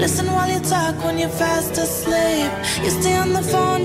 Listen while you talk when you're fast asleep. You stay on the phone